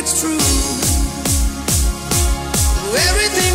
it's true. Everything